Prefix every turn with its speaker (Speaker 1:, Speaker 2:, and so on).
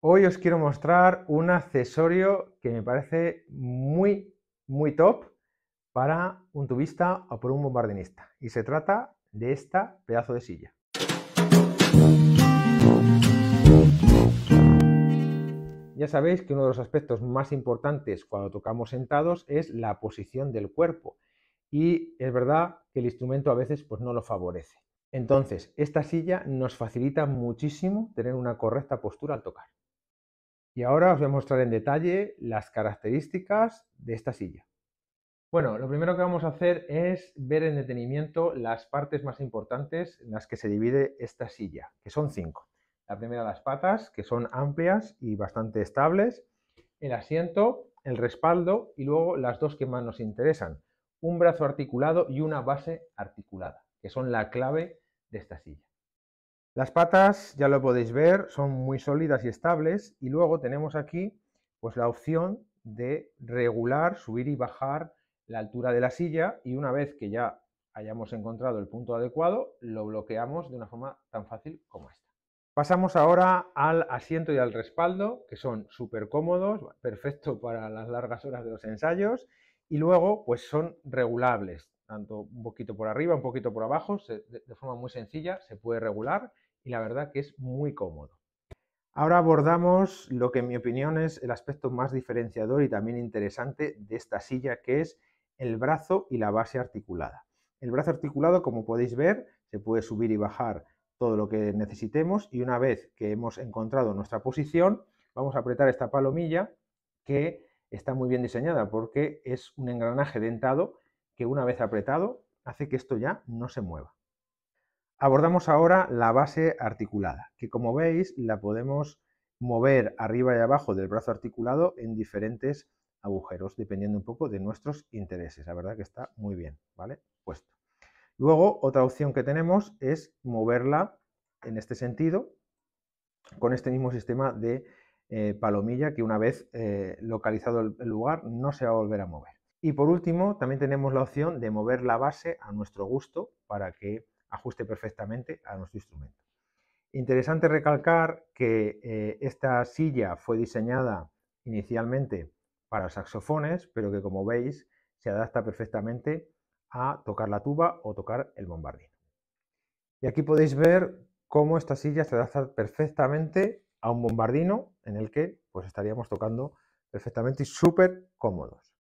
Speaker 1: Hoy os quiero mostrar un accesorio que me parece muy, muy top para un tubista o por un bombardinista. Y se trata de esta pedazo de silla. Ya sabéis que uno de los aspectos más importantes cuando tocamos sentados es la posición del cuerpo. Y es verdad que el instrumento a veces pues, no lo favorece. Entonces, esta silla nos facilita muchísimo tener una correcta postura al tocar. Y ahora os voy a mostrar en detalle las características de esta silla. Bueno, lo primero que vamos a hacer es ver en detenimiento las partes más importantes en las que se divide esta silla, que son cinco. La primera, las patas, que son amplias y bastante estables, el asiento, el respaldo y luego las dos que más nos interesan, un brazo articulado y una base articulada, que son la clave de esta silla. Las patas, ya lo podéis ver, son muy sólidas y estables y luego tenemos aquí pues la opción de regular, subir y bajar la altura de la silla y una vez que ya hayamos encontrado el punto adecuado, lo bloqueamos de una forma tan fácil como esta. Pasamos ahora al asiento y al respaldo, que son súper cómodos, perfecto para las largas horas de los ensayos, y luego pues son regulables, tanto un poquito por arriba, un poquito por abajo, de forma muy sencilla se puede regular y la verdad que es muy cómodo. Ahora abordamos lo que en mi opinión es el aspecto más diferenciador y también interesante de esta silla, que es el brazo y la base articulada. El brazo articulado, como podéis ver, se puede subir y bajar todo lo que necesitemos y una vez que hemos encontrado nuestra posición, vamos a apretar esta palomilla que está muy bien diseñada porque es un engranaje dentado que una vez apretado hace que esto ya no se mueva. Abordamos ahora la base articulada, que como veis la podemos mover arriba y abajo del brazo articulado en diferentes agujeros, dependiendo un poco de nuestros intereses. La verdad que está muy bien, ¿vale? Puesto. Luego, otra opción que tenemos es moverla en este sentido, con este mismo sistema de eh, palomilla que una vez eh, localizado el lugar no se va a volver a mover. Y por último, también tenemos la opción de mover la base a nuestro gusto para que ajuste perfectamente a nuestro instrumento. Interesante recalcar que eh, esta silla fue diseñada inicialmente para saxofones, pero que como veis se adapta perfectamente a tocar la tuba o tocar el bombardino. Y aquí podéis ver cómo esta silla se adapta perfectamente a un bombardino en el que pues estaríamos tocando perfectamente y súper cómodos.